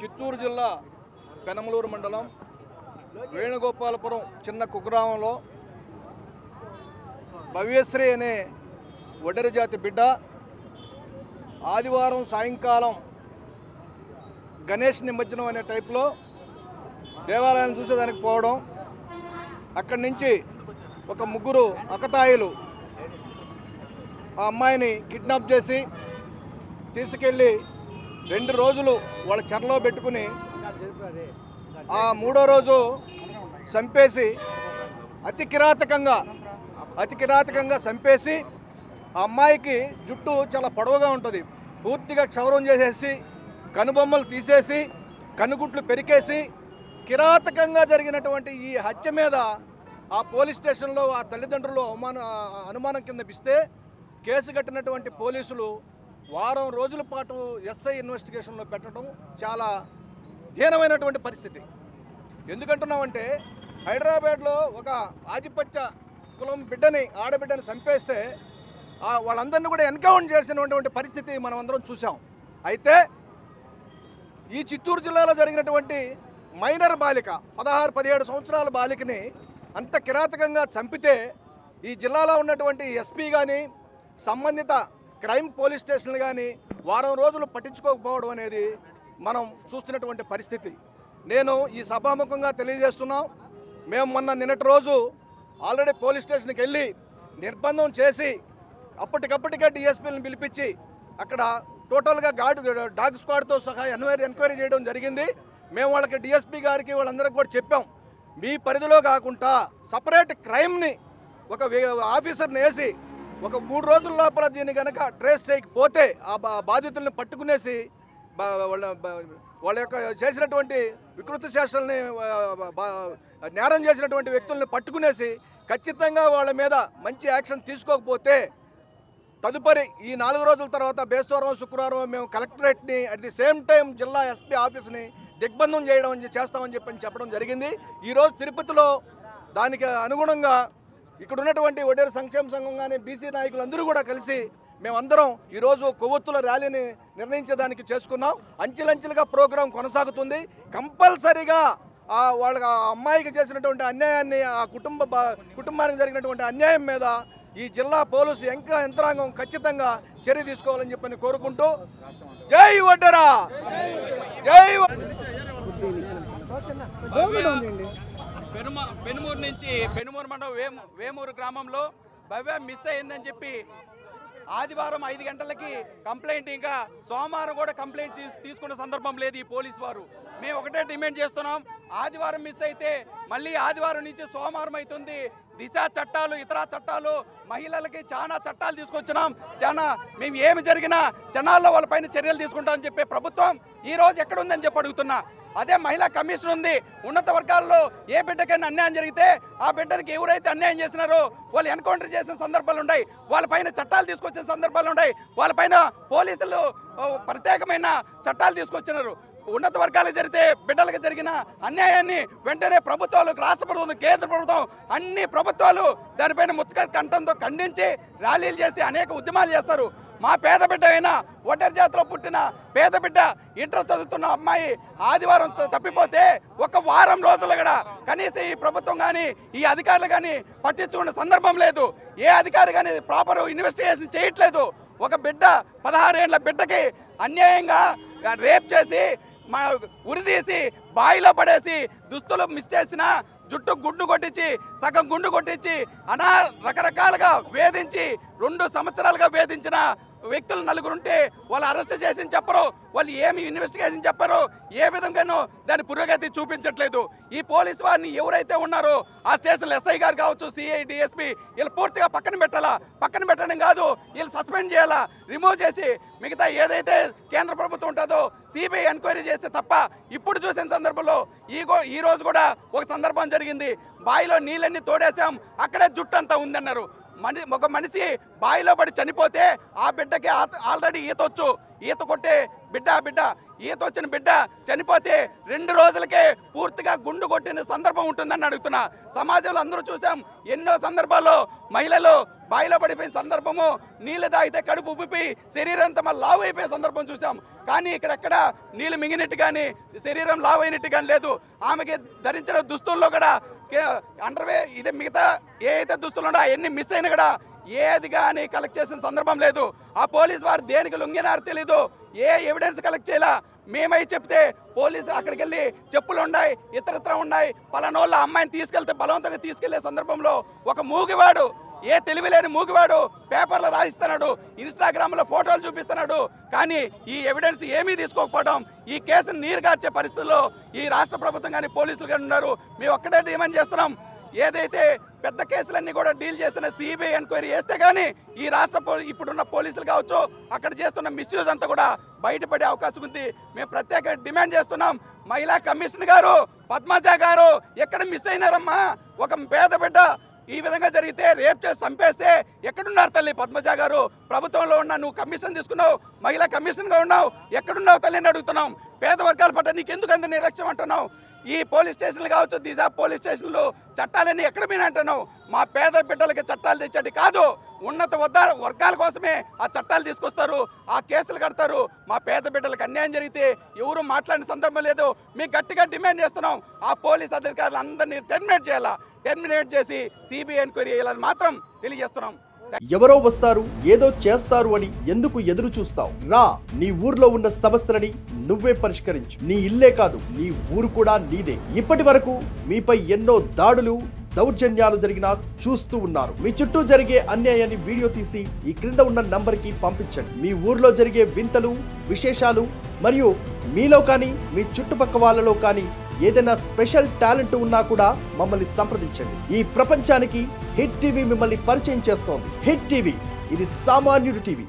చిత్తూరు జిల్లా పెనమలూరు మండలం వేణుగోపాలపురం చిన్న కుగ్రామంలో భవ్యశ్రీ అనే ఒడరి జాతి బిడ్డ ఆదివారం సాయంకాలం గణేష్ నిమజ్జనం అనే టైప్లో దేవాలయాన్ని చూసేదానికి పోవడం. అక్కడి నుంచి ఒక ముగ్గురు అకతాయిలు ఆ అమ్మాయిని కిడ్నాప్ చేసి తీసుకెళ్ళి రెండు రోజులు వాళ్ళ చెరలో పెట్టుకుని ఆ మూడో రోజు చంపేసి అతి కిరాతకంగా అతి కిరాతకంగా చంపేసి ఆ అమ్మాయికి జుట్టు చాలా పొడవుగా ఉంటుంది. పూర్తిగా క్షౌరం చేసేసి కనుబొమ్మలు తీసేసి కనుగుట్లు పెరికేసి కిరాతకంగా జరిగినటువంటి ఈ హత్య మీద ఆ పోలీస్ స్టేషన్లో ఆ తల్లిదండ్రులు అవమాన అనుమానం కింద ఇస్తే కేసు కట్టినటువంటి పోలీసులు వారం రోజుల పాటు ఎస్ఐ ఇన్వెస్టిగేషన్లో పెట్టడం చాలా దీనమైనటువంటి పరిస్థితి. ఎందుకంటున్నామంటే హైదరాబాద్లో ఒక ఆధిపత్య కులం బిడ్డని ఆడబిడ్డని చంపేస్తే వాళ్ళందరినీ కూడా ఎన్కౌంటర్ చేసినటువంటి పరిస్థితి మనం అందరం చూసాం అయితే ఈ చిత్తూరు జిల్లాలో జరిగినటువంటి మైనర్ బాలిక పదహారు పదిహేడు సంవత్సరాల బాలికని అంత కిరాతకంగా చంపితే ఈ జిల్లాలో ఉన్నటువంటి ఎస్పీ కానీ సంబంధిత క్రైమ్ పోలీస్ స్టేషన్లు కానీ వారం రోజులు పట్టించుకోకపోవడం అనేది మనం చూస్తున్నటువంటి పరిస్థితి. నేను ఈ సభాముఖంగా తెలియజేస్తున్నాం. మేము మొన్న నిన్నటి రోజు ఆల్రెడీ పోలీస్ స్టేషన్కి వెళ్ళి నిర్బంధం చేసి అప్పటికప్పటికే డిఎస్పీలను పిలిపించి అక్కడ టోటల్గా గార్డు డాగ్ స్క్వాడ్తో సహా ఎన్వైరీ ఎంక్వైరీ చేయడం జరిగింది. మేము వాళ్ళకి డిఎస్పీ గారికి వాళ్ళందరికీ కూడా చెప్పాం. మీ పరిధిలో కాకుండా సపరేట్ క్రైమ్ని ఒక ఆఫీసర్ని వేసి ఒక మూడు రోజుల లోపల దీన్ని కనుక ట్రేస్ చేయకపోతే ఆ బా- బాధితుల్ని పట్టుకునేసి వాళ్ళ వాళ్ళ యొక్క చేసినటువంటి వికృత శేషల్ని నేరం చేసినటువంటి వ్యక్తుల్ని పట్టుకునేసి ఖచ్చితంగా వాళ్ళ మీద మంచి యాక్షన్ తీసుకోకపోతే తదుపరి ఈ నాలుగు రోజుల తర్వాత బేస్తవారం శుక్రవారం మేము కలెక్టరేట్ని అట్ ది సేమ్ టైం జిల్లా ఎస్పీ ఆఫీస్ని దిగ్బంధం చేయడం చేస్తామని చెప్పని చెప్పడం జరిగింది. ఈరోజు తిరుపతిలో దానికి అనుగుణంగా ఇక్కడ ఉన్నటువంటి ఒడేరు సంక్షేమ సంఘం కానీ బీసీ నాయకులందరూ కూడా కలిసి మేమందరం ఈరోజు కొవ్వొత్తుల ర్యాలీని నిర్ణయించేదానికి చేసుకున్నాం. అంచెలంచెలుగా ప్రోగ్రాం కొనసాగుతుంది. కంపల్సరీగా వాళ్ళ అమ్మాయికి చేసినటువంటి అన్యాయాన్ని ఆ కుటుంబ కుటుంబానికి జరిగినటువంటి అన్యాయం మీద ఈ జిల్లా పోలీసు ఇంకా యంత్రాంగం ఖచ్చితంగా చర్య తీసుకోవాలని చెప్పని కోరుకుంటూ జై వడ్డరా! జై పెనుమ పెనుమూరు నుంచి పెనుమూరు మండలం వేము వేమూరు గ్రామంలో భవ్య మిస్ అయిందని చెప్పి ఆదివారం ఐదు గంటలకి కంప్లైంట్ ఇంకా సోమవారం కూడా కంప్లైంట్ తీసుకున్న సందర్భం లేదు ఈ పోలీస్ వారు. మేము ఒకటే డిమాండ్ చేస్తున్నాం ఆదివారం మిస్ అయితే మళ్ళీ ఆదివారం నుంచి సోమవారం అవుతుంది దిశ చట్టాలు ఇతర చట్టాలు మహిళలకి చాలా చట్టాలు తీసుకొచ్చినాం. చాలా మేము ఏమి జరిగినా జనాల్లో వాళ్ళపైన చర్యలు తీసుకుంటామని చెప్పే ప్రభుత్వం ఈ రోజు ఎక్కడ ఉందని చెప్పి అడుగుతున్నా. అదే మహిళా కమిషన్ ఉంది. ఉన్నత వర్గాల్లో ఏ బిడ్డకైనా అన్యాయం జరిగితే ఆ బిడ్డకి ఎవరైతే అన్యాయం చేసినారో వాళ్ళు ఎన్కౌంటర్ చేసిన సందర్భాలు ఉన్నాయి. వాళ్ళపైన చట్టాలు తీసుకొచ్చిన సందర్భాలు ఉన్నాయి. వాళ్ళపైన పోలీసులు ప్రత్యేకమైన చట్టాలు తీసుకొచ్చినారు. ఉన్నత వర్గాలకు జరిగితే బిడ్డలకు జరిగిన అన్యాయాన్ని వెంటనే ప్రభుత్వాలు రాష్ట్ర ప్రభుత్వం కేంద్ర ప్రభుత్వం అన్ని ప్రభుత్వాలు దానిపైన ముత్తుక కంఠంతో ఖండించి ర్యాలీలు చేసి అనేక ఉద్యమాలు చేస్తారు. మా పేద బిడ్డ అయినా ఒంటరి జాతిలో పుట్టిన పేద బిడ్డ ఇంటర్ చదువుతున్న అమ్మాయి ఆదివారం తప్పిపోతే ఒక వారం రోజులు కూడా కనీసం ఈ ప్రభుత్వం కానీ ఈ అధికారులు కానీ పట్టించుకున్న సందర్భం లేదు. ఏ అధికారి కానీ ప్రాపర్ ఇన్వెస్టిగేషన్ చేయట్లేదు. ఒక బిడ్డ పదహారేళ్ళ బిడ్డకి అన్యాయంగా రేప్ చేసి మా ఉరిదీసి బాయిలో పడేసి దుస్తులు మిస్ చేసిన జుట్టు గుండు కొట్టించి సగం గుండు కొట్టించి అనా రకరకాలుగా వేధించి రెండు సంవత్సరాలుగా వేధించిన వ్యక్తులు నలుగురు ఉంటే వాళ్ళు అరెస్ట్ చేసి చెప్పరు. వాళ్ళు ఏమి ఇన్వెస్టిగేషన్ చెప్పరు. ఏ విధంగానూ దాని పురోగతి చూపించట్లేదు. ఈ పోలీస్ వారిని ఎవరైతే ఉన్నారో ఆ స్టేషన్లో ఎస్ఐ గారు కావచ్చు సిఐ డిఎస్పీ వీళ్ళు పూర్తిగా పక్కన పెట్టాలా? పక్కన పెట్టడం కాదు. వీళ్ళు సస్పెండ్ చేయాలా? రిమూవ్ చేసి మిగతా ఏదైతే కేంద్ర ప్రభుత్వం ఉంటుందో సిబిఐ ఎంక్వైరీ చేస్తే తప్ప ఇప్పుడు చూసిన సందర్భంలో ఈ గో- ఈ రోజు కూడా ఒక సందర్భం జరిగింది. బావిలో నీళ్ళన్నీ తోడేసాం అక్కడే జుట్టు అంతా ఉందన్నారు. మని ఒక మనిషి బావిలో పడి చనిపోతే ఆ బిడ్డకి ఆ- ఆల్రెడీ ఈత వచ్చు. ఈత కొట్టే బిడ్డ బిడ్డ ఈత వచ్చిన బిడ్డ చనిపోతే రెండు రోజులకే పూర్తిగా గుండు కొట్టిన సందర్భం ఉంటుందని అడుగుతున్నా. సమాజంలో అందరూ చూసాం ఎన్నో సందర్భాల్లో మహిళలు బాయిలో పడిపోయిన సందర్భము నీళ్ళు తాగితే కడుపు ఉబ్బిపోయి శరీరం తమ లావు అయిపోయే సందర్భం చూసాం. కానీ ఇక్కడెక్కడ నీళ్ళు మింగినట్టు కానీ శరీరం లావు అయినట్టు కానీ లేదు. ఆమెకి ధరించిన దుస్తుల్లో కూడా అండర్వే ఇది మిగతా ఏ అయితే దుస్తులు ఉండో అవన్నీ మిస్ అయినా కూడా ఏది కానీ కలెక్ట్ చేసిన సందర్భం లేదు. ఆ పోలీస్ వారు దేనికి లొంగినారు తెలీదు. ఏ ఎవిడెన్స్ కలెక్ట్ చేయాలా? మేమై చెప్తే పోలీసు అక్కడికి వెళ్ళి చెప్పులు ఉన్నాయి ఇతరత్ర ఉన్నాయి. పలానోళ్ళ అమ్మాయిని తీసుకెళ్తే బలవంతంగా తీసుకెళ్ళే సందర్భంలో ఒక మూగివాడు ఏ తెలివి లేని మూగివాడు పేపర్లో రాసిస్తున్నాడు ఇన్స్టాగ్రామ్లో ఫోటోలు చూపిస్తున్నాడు కానీ ఈ ఎవిడెన్స్ ఏమీ తీసుకోకపోవడం ఈ కేసును నీరుగార్చే పరిస్థితుల్లో ఈ రాష్ట్ర ప్రభుత్వం కానీ పోలీసులు కానీ ఉన్నారు. మేము ఒక్కటే డిమాండ్ చేస్తున్నాం. ఏదైతే పెద్ద కేసులన్నీ కూడా డీల్ చేసిన సిబిఐ ఎంక్వైరీ చేస్తే కానీ ఈ రాష్ట్ర పో ఇప్పుడున్న పోలీసులు కావచ్చు అక్కడ చేస్తున్న మిస్యూజ్ అంతా కూడా బయటపడే అవకాశం ఉంది. మేము ప్రత్యేక డిమాండ్ చేస్తున్నాం. మహిళా కమిషన్ గారు పద్మజ గారు ఎక్కడ మిస్ అయినారమ్మా? ఒక పేద బిడ్డ ఈ విధంగా జరిగితే రేప్ చేసి చంపేస్తే ఎక్కడున్నారు తల్లి పద్మజ గారు? ప్రభుత్వంలో ఉన్న నువ్వు కమిషన్ తీసుకున్నావు మహిళా కమిషన్గా ఉన్నావు ఎక్కడున్నావు తల్లి అని అడుగుతున్నాం. పేద వర్గాల పట్ల నీకు ఎందుకు అంత నిర్లక్ష్యం అంటున్నావు? ఈ పోలీస్ స్టేషన్లు కావచ్చు దిశా పోలీస్ స్టేషన్లు చట్టాలన్నీ ఎక్కడ మీద అంటున్నావు? మా పేద బిడ్డలకి చట్టాలు తెచ్చేది కాదు. ఉన్నత వద్ద వర్గాల కోసమే ఆ చట్టాలు తీసుకొస్తారు ఆ కేసులు కడతారు. మా పేద బిడ్డలకు అన్యాయం జరిగితే ఎవరు మాట్లాడిన సందర్భం లేదు. మేము గట్టిగా డిమాండ్ చేస్తున్నాం. ఆ పోలీస్ అధికారులు అందరినీ టెర్మినేట్ చేయాలా? టెర్మినేట్ చేసి సిబిఐ ఎంక్వైరీ చేయాలని మాత్రం తెలియజేస్తున్నాం. ఎవరో వస్తారు ఏదో చేస్తారు అని ఎందుకు ఎదురు చూస్తావు? రా నీ ఊర్లో ఉన్న సమస్యలని నువ్వే పరిష్కరించు. నీ ఇల్లే కాదు నీ ఊరు కూడా నీదే. ఇప్పటి వరకు మీపై ఎన్నో దాడులు దౌర్జన్యాలు జరిగినా చూస్తూ ఉన్నారు. మీ చుట్టూ జరిగే అన్యాయాన్ని వీడియో తీసి ఈ క్రింద ఉన్న నంబర్కి పంపించండి. మీ ఊర్లో జరిగే వింతలు విశేషాలు మరియు మీలో కానీ మీ చుట్టుపక్క వాళ్ళలో కానీ ఏదైనా స్పెషల్ టాలెంట్ ఉన్నా కూడా మమ్మల్ని సంప్రదించండి. ఈ ప్రపంచానికి హిట్ టీవీ మిమ్మల్ని పరిచయం చేస్తోంది. Hit TV. ఇది సామాన్యుడి టీవీ.